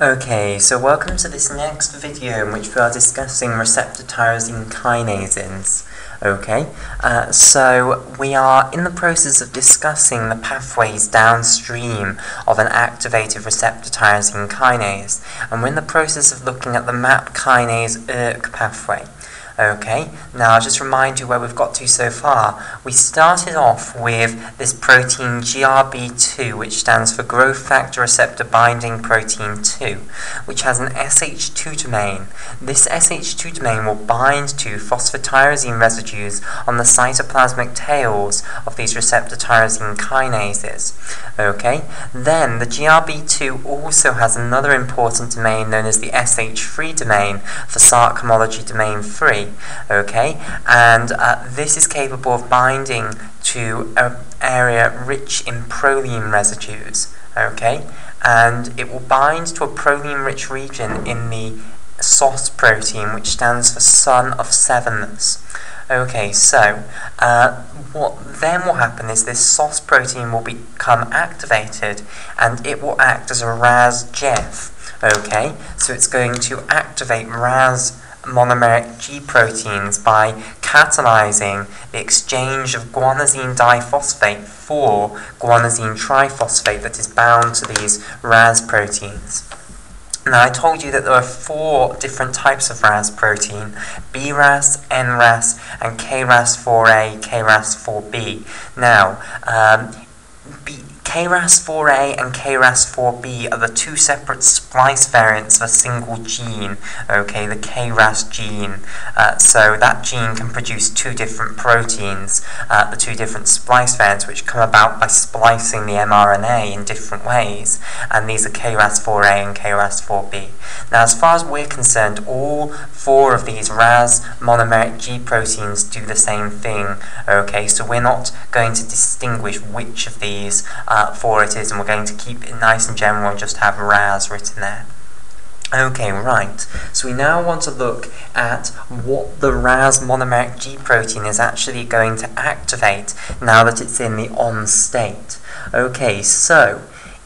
Okay, so welcome to this next video in which we are discussing receptor tyrosine kinases. Okay, uh, so we are in the process of discussing the pathways downstream of an activated receptor tyrosine kinase, and we're in the process of looking at the MAP kinase ERK pathway. Okay, now I'll just remind you where we've got to so far. We started off with this protein GRB2, which stands for growth factor receptor binding protein 2, which has an SH2 domain. This SH2 domain will bind to phosphotyrosine residues on the cytoplasmic tails of these receptor tyrosine kinases. Okay, then the GRB2 also has another important domain known as the SH3 domain for Src homology domain 3 okay? And uh, this is capable of binding to an area rich in proline residues, okay? And it will bind to a proline-rich region in the SOS protein, which stands for son of sevenless. Okay, so uh, what then will happen is this SOS protein will become activated and it will act as a RAS-GEF. Okay, so it's going to activate RAS monomeric G proteins by catalyzing the exchange of guanosine diphosphate for guanosine triphosphate that is bound to these RAS proteins. Now I told you that there are four different types of RAS protein, BRAS, NRAS, and KRAS4A, KRAS4B. Now, um, B KRAS4A and KRAS4B are the two separate splice variants of a single gene, okay, the KRAS gene. Uh, so that gene can produce two different proteins, uh, the two different splice variants, which come about by splicing the mRNA in different ways, and these are KRAS4A and KRAS4B. Now, as far as we're concerned, all four of these RAS monomeric G proteins do the same thing, okay, so we're not going to distinguish which of these uh, four it is, and we're going to keep it nice and general and just have RAS written there. Okay, right. So we now want to look at what the RAS monomeric G protein is actually going to activate now that it's in the on state. Okay, so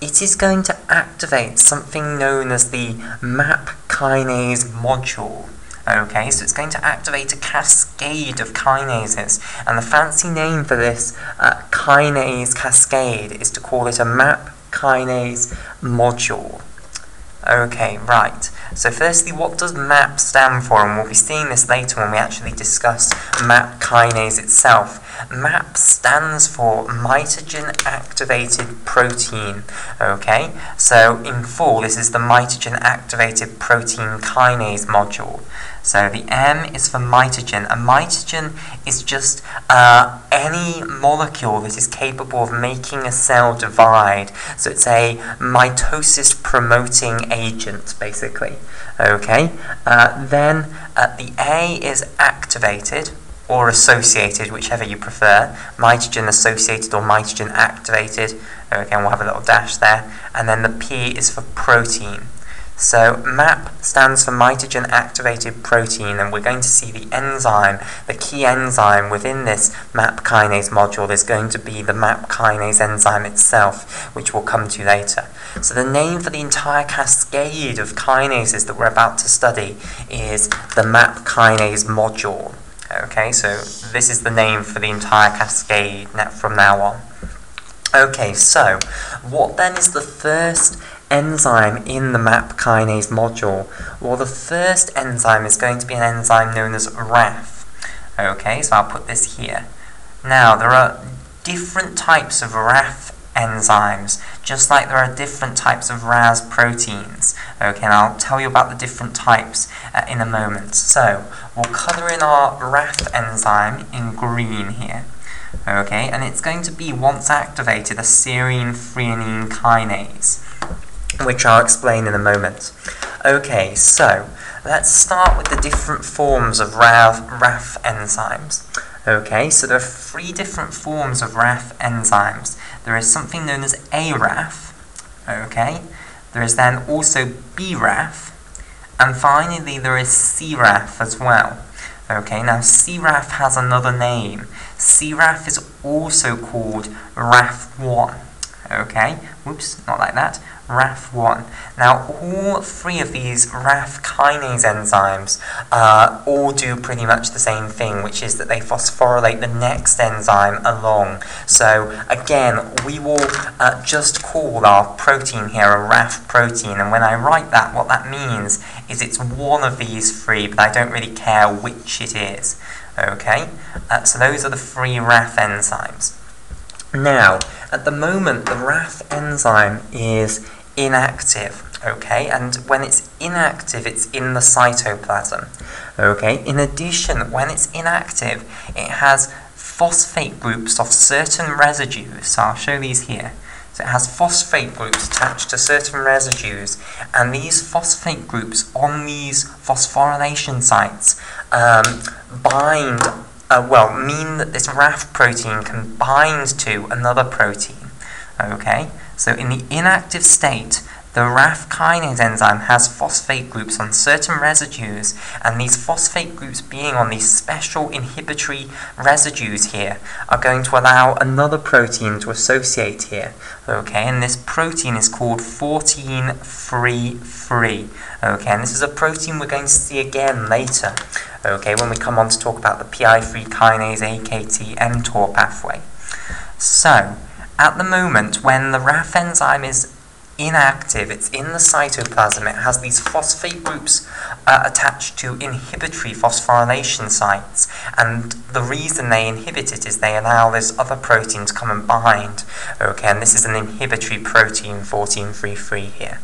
it is going to activate something known as the MAP kinase module. Okay, so it's going to activate a cascade of kinases, and the fancy name for this uh, kinase cascade is to call it a MAP kinase module. Okay, right. So firstly, what does MAP stand for? And we'll be seeing this later when we actually discuss MAP kinase itself. MAP stands for mitogen activated protein. Okay, so in full, this is the mitogen activated protein kinase module. So the M is for mitogen. A mitogen is just uh, any molecule that is capable of making a cell divide. So it's a mitosis promoting agent, basically. Okay. Uh, then uh, the A is activated or associated, whichever you prefer. Mitogen associated or mitogen activated. Again, we'll have a little dash there. And then the P is for protein. So MAP stands for mitogen activated protein and we're going to see the enzyme, the key enzyme within this MAP kinase module is going to be the MAP kinase enzyme itself, which we'll come to later. So the name for the entire cascade of kinases that we're about to study is the MAP kinase module. Okay, so this is the name for the entire cascade from now on. Okay, so what then is the first enzyme in the MAP kinase module? Well, the first enzyme is going to be an enzyme known as RAF. Okay, so I'll put this here. Now, there are different types of RAF enzymes, just like there are different types of RAS proteins. Okay, and I'll tell you about the different types uh, in a moment. So, we'll colour in our RAF enzyme in green here. Okay, and it's going to be, once activated, a serine threonine kinase which I'll explain in a moment. Okay, so let's start with the different forms of RAF, RAF enzymes. Okay, so there are three different forms of RAF enzymes. There is something known as ARAF, okay, there is then also BRAF, and finally there is CRAF as well. Okay, now CRAF has another name. CRAF is also called RAF1. Okay, whoops, not like that. RAF1. Now, all three of these RAF kinase enzymes uh, all do pretty much the same thing, which is that they phosphorylate the next enzyme along. So, again, we will uh, just call our protein here a RAF protein, and when I write that, what that means is it's one of these three, but I don't really care which it is. Okay, uh, so those are the three RAF enzymes. Now, at the moment, the RAF enzyme is inactive, okay? And when it's inactive, it's in the cytoplasm, okay? In addition, when it's inactive, it has phosphate groups of certain residues. So I'll show these here. So it has phosphate groups attached to certain residues, and these phosphate groups on these phosphorylation sites um, bind uh, well, mean that this RAF protein can bind to another protein. Okay, so in the inactive state, the RAF kinase enzyme has phosphate groups on certain residues, and these phosphate groups being on these special inhibitory residues here are going to allow another protein to associate here. Okay, and this protein is called 14-3-3. Okay, and this is a protein we're going to see again later. Okay, when we come on to talk about the PI3 kinase AKT mTOR pathway. So, at the moment, when the RAF enzyme is inactive, it's in the cytoplasm, it has these phosphate groups uh, attached to inhibitory phosphorylation sites, and the reason they inhibit it is they allow this other protein to come and bind. Okay, and this is an inhibitory protein 1433 here.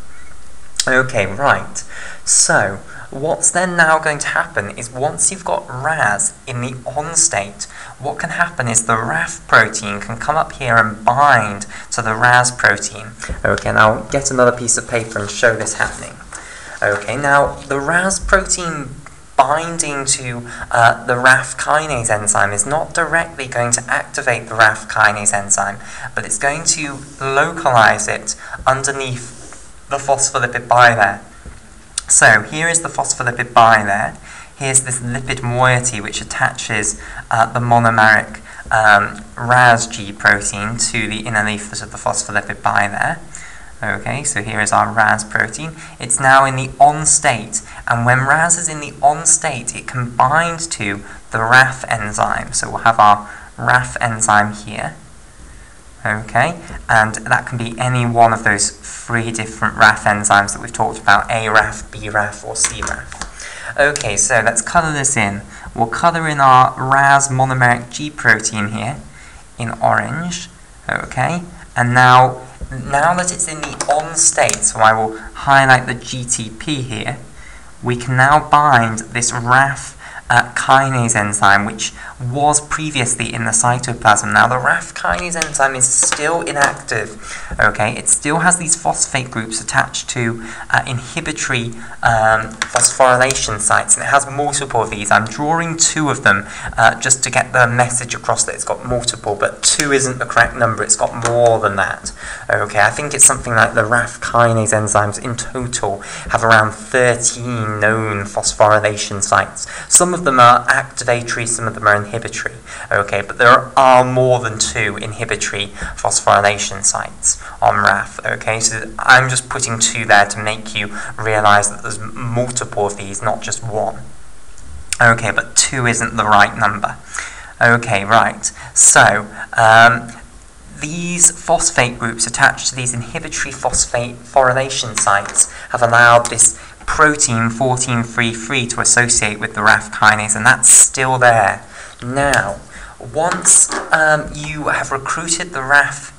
Okay, right. So, what's then now going to happen is once you've got RAS in the on state, what can happen is the RAF protein can come up here and bind to the RAS protein. Okay, now I'll get another piece of paper and show this happening. Okay, now the RAS protein binding to uh, the RAF kinase enzyme is not directly going to activate the RAF kinase enzyme, but it's going to localize it underneath the phospholipid bilayer. So here is the phospholipid bilayer. Here's this lipid moiety which attaches uh, the monomeric um, RAS-G protein to the inner leaflet of the phospholipid bilayer. Okay, so here is our RAS protein. It's now in the on state, and when RAS is in the on state, it can bind to the RAF enzyme. So we'll have our RAF enzyme here. Okay, and that can be any one of those three different RAF enzymes that we've talked about, ARAF, BRAF, or CRAF. Okay, so let's colour this in. We'll colour in our RAS monomeric G protein here in orange. Okay, and now now that it's in the on state, so I will highlight the GTP here, we can now bind this RAF uh, kinase enzyme, which was previously in the cytoplasm. Now, the RAF kinase enzyme is still inactive, okay? It still has these phosphate groups attached to uh, inhibitory um, phosphorylation sites, and it has multiple of these. I'm drawing two of them uh, just to get the message across that it's got multiple, but two isn't the correct number, it's got more than that, okay? I think it's something like the RAF kinase enzymes in total have around 13 known phosphorylation sites. Some of them are activatory, some of them are inhibitory. Okay, but there are more than two inhibitory phosphorylation sites on RAF. Okay, so I'm just putting two there to make you realize that there's multiple of these, not just one. Okay, but two isn't the right number. Okay, right. So, um, these phosphate groups attached to these inhibitory phosphate phosphorylation sites have allowed this protein 1433 to associate with the RAF kinase, and that's still there. Now, once um, you have recruited the RAF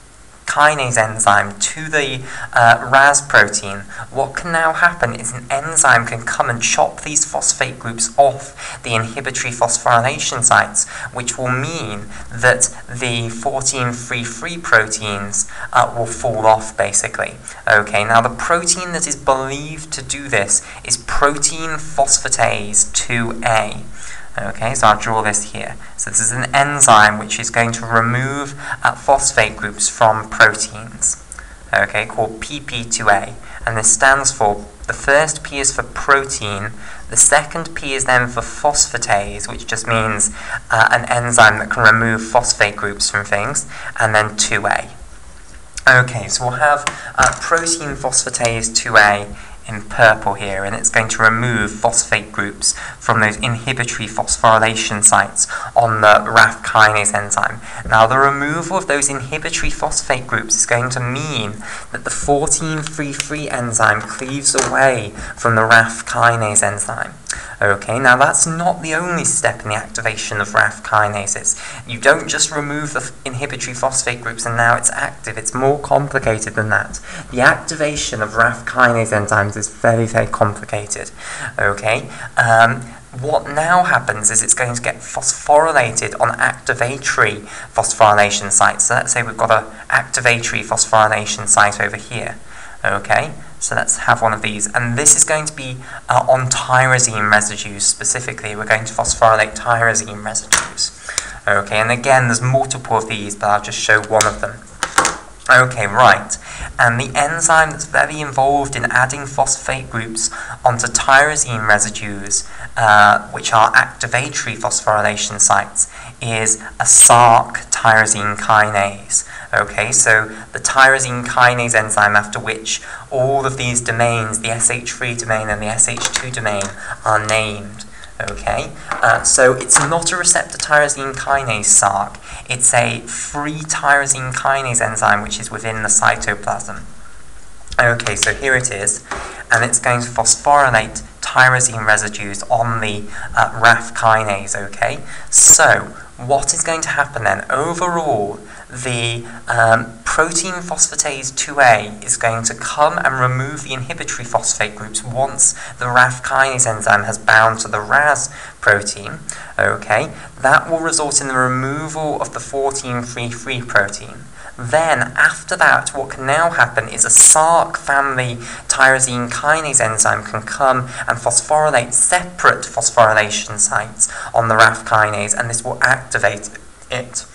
kinase enzyme to the uh, RAS protein, what can now happen is an enzyme can come and chop these phosphate groups off the inhibitory phosphorylation sites, which will mean that the 1433 proteins uh, will fall off basically. Okay, now the protein that is believed to do this is protein phosphatase 2A. Okay, so I'll draw this here. So this is an enzyme which is going to remove uh, phosphate groups from proteins, okay, called PP2A. And this stands for, the first P is for protein, the second P is then for phosphatase, which just means uh, an enzyme that can remove phosphate groups from things, and then 2A. Okay, so we'll have uh, protein phosphatase 2A in purple here, and it's going to remove phosphate groups from those inhibitory phosphorylation sites on the RAF kinase enzyme. Now, the removal of those inhibitory phosphate groups is going to mean that the 1433 enzyme cleaves away from the RAF kinase enzyme. Okay, now that's not the only step in the activation of RAF kinases. You don't just remove the inhibitory phosphate groups and now it's active. It's more complicated than that. The activation of RAF kinase enzymes is very, very complicated. Okay, um, what now happens is it's going to get phosphorylated on activatory phosphorylation sites. So let's say we've got an activatory phosphorylation site over here. Okay, so let's have one of these. And this is going to be uh, on tyrosine residues specifically. We're going to phosphorylate tyrosine residues. Okay, and again, there's multiple of these, but I'll just show one of them. Okay, right. And the enzyme that's very involved in adding phosphate groups onto tyrosine residues, uh, which are activatory phosphorylation sites, is a Src tyrosine kinase. Okay, so the tyrosine kinase enzyme after which all of these domains, the SH3 domain and the SH2 domain, are named. Okay, uh, so it's not a receptor tyrosine kinase Src, it's a free tyrosine kinase enzyme which is within the cytoplasm. Okay, so here it is, and it's going to phosphorylate tyrosine residues on the uh, RAF kinase, okay? So, what is going to happen then? Overall, the um, protein phosphatase 2A is going to come and remove the inhibitory phosphate groups once the RAF kinase enzyme has bound to the RAS protein. Okay, that will result in the removal of the 1433 protein. Then, after that, what can now happen is a Src family tyrosine kinase enzyme can come and phosphorylate separate phosphorylation sites on the RAF kinase, and this will activate it.